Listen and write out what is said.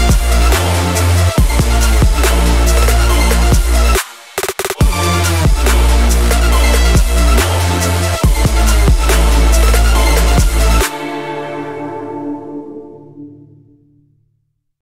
Oh,